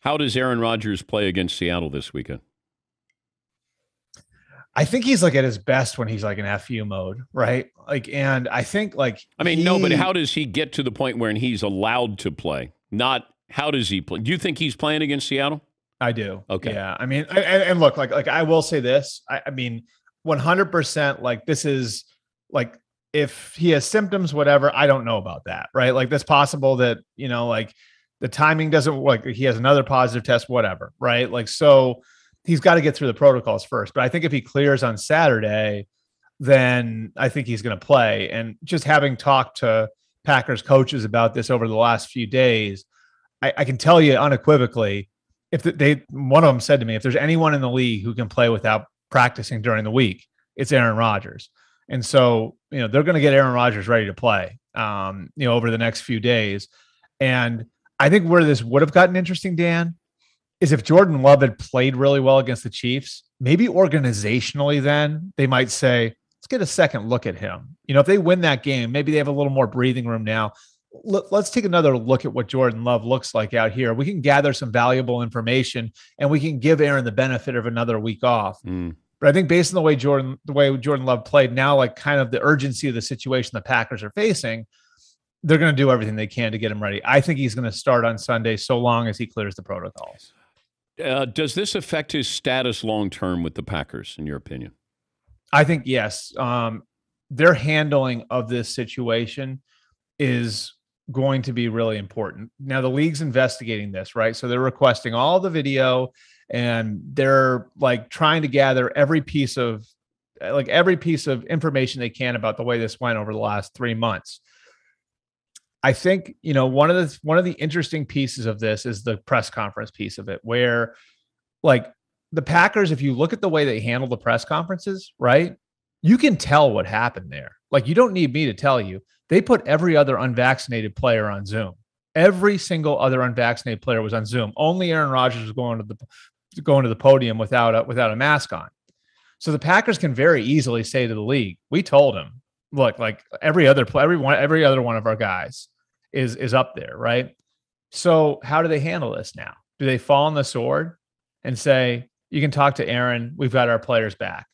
How does Aaron Rodgers play against Seattle this weekend? I think he's like at his best when he's like in FU mode, right? Like, and I think like I mean, he, no, but how does he get to the point where he's allowed to play? Not how does he play? Do you think he's playing against Seattle? I do. Okay. Yeah. I mean, I, and look, like, like I will say this. I, I mean, one hundred percent. Like this is like if he has symptoms, whatever. I don't know about that, right? Like that's possible that you know, like the timing doesn't like he has another positive test, whatever, right? Like so he's got to get through the protocols first. But I think if he clears on Saturday, then I think he's going to play. And just having talked to Packers coaches about this over the last few days, I, I can tell you unequivocally, if they one of them said to me, if there's anyone in the league who can play without practicing during the week, it's Aaron Rodgers. And so, you know, they're going to get Aaron Rodgers ready to play, um, you know, over the next few days. And I think where this would have gotten interesting, Dan, is if Jordan Love had played really well against the Chiefs, maybe organizationally, then they might say, let's get a second look at him. You know, if they win that game, maybe they have a little more breathing room now. Let's take another look at what Jordan Love looks like out here. We can gather some valuable information and we can give Aaron the benefit of another week off. Mm. But I think based on the way Jordan, the way Jordan Love played now, like kind of the urgency of the situation the Packers are facing, they're going to do everything they can to get him ready. I think he's going to start on Sunday so long as he clears the protocols. Uh, does this affect his status long term with the Packers, in your opinion? I think yes. Um, their handling of this situation is going to be really important. Now, the league's investigating this, right? So they're requesting all the video and they're like trying to gather every piece of like every piece of information they can about the way this went over the last three months. I think you know one of the one of the interesting pieces of this is the press conference piece of it, where like the Packers, if you look at the way they handle the press conferences, right, you can tell what happened there. Like you don't need me to tell you. They put every other unvaccinated player on Zoom. Every single other unvaccinated player was on Zoom. Only Aaron Rodgers was going to the going to the podium without a, without a mask on. So the Packers can very easily say to the league, "We told him look, like every other play, every one, every other one of our guys is is up there, right? So how do they handle this now? Do they fall on the sword and say, you can talk to Aaron, we've got our players back?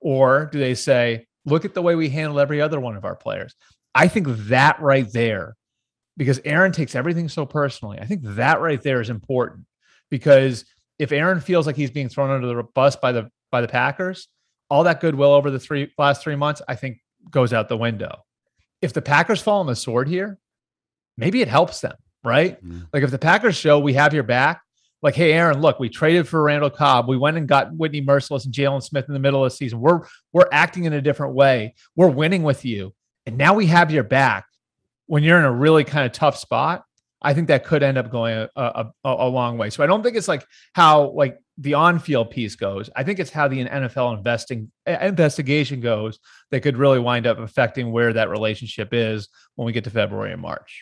Or do they say, look at the way we handle every other one of our players? I think that right there, because Aaron takes everything so personally, I think that right there is important because if Aaron feels like he's being thrown under the bus by the by the Packers, all that goodwill over the three last three months, I think goes out the window. If the Packers fall on the sword here, maybe it helps them, right? Mm. Like if the Packers show we have your back, like, hey, Aaron, look, we traded for Randall Cobb. We went and got Whitney Mercilus and Jaylon Smith in the middle of the season. We're we're acting in a different way. We're winning with you. And now we have your back when you're in a really kind of tough spot. I think that could end up going a, a, a long way. So I don't think it's like how like the on-field piece goes. I think it's how the NFL investing eh, investigation goes that could really wind up affecting where that relationship is when we get to February and March.